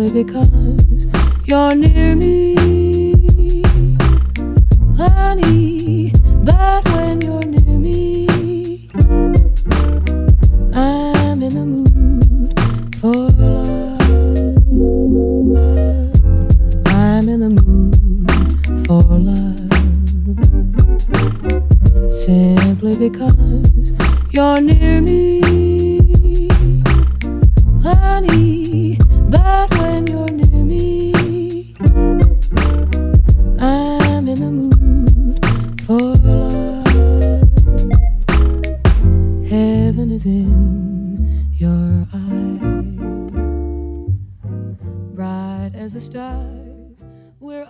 simply because you're near me, honey. But when you're near me, I'm in the mood for love. I'm in the mood for love. Simply because you're near me, In your eyes, bright as the stars. We're